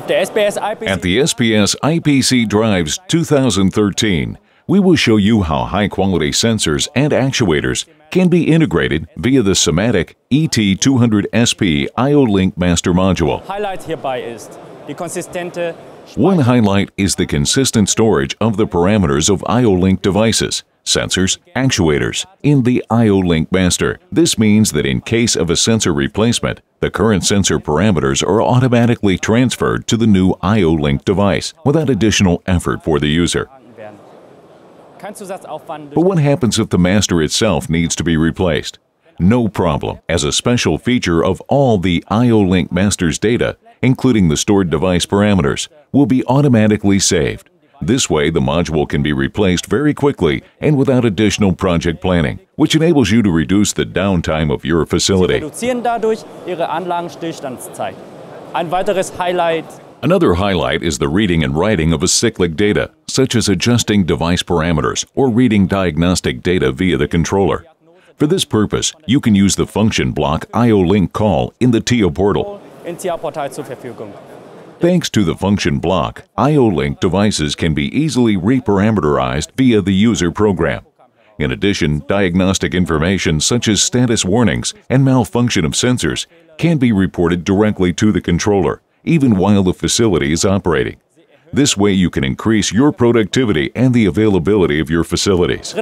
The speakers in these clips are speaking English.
der SPS IPC At the SPS IPC Drives 2013, we will show you how high quality sensors and actuators can be integrated via the SIMATIC E ET200SP IO-Link Master Module. Highlight hierbei ist die konsistente uh, One highlight is the consistent storage of the parameters of IO-Link devices, sensors, actuators in the IO-Link Master. This means that in case of a sensor replacement, the current sensor parameters are automatically transferred to the new IO-Link device without additional effort for the user. But what happens if the master itself needs to be replaced? No problem, as a special feature of all the IO-Link master's data, including the stored device parameters, will be automatically saved. This way, the module can be replaced very quickly and without additional project planning, which enables you to reduce the downtime of your facility. reduzieren dadurch ihre Anlagenstillstandszeit. Ein weiteres Highlight Another highlight is the reading and writing of acyclic data, such as adjusting device parameters or reading diagnostic data via the controller. For this purpose, you can use the function block IO-Link call in the TIA portal. Thanks to the function block, IO-Link devices can be easily reparameterized via the user program. In addition, diagnostic information such as status warnings and malfunction of sensors can be reported directly to the controller, even while the facility is operating. This way you can increase your productivity and the availability of your facilities.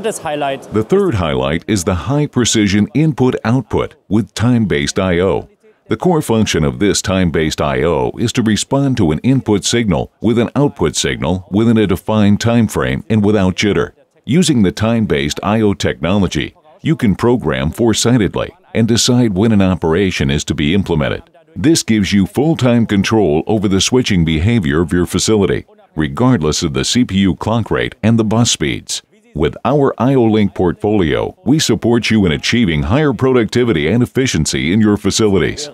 The third highlight is the high precision input output with time based I.O. The core function of this time based I.O. is to respond to an input signal with an output signal within a defined time frame and without jitter. Using the time based I.O. technology, you can program foresightedly and decide when an operation is to be implemented. This gives you full time control over the switching behavior of your facility, regardless of the CPU clock rate and the bus speeds. With our IO-Link portfolio, we support you in achieving higher productivity and efficiency in your facilities.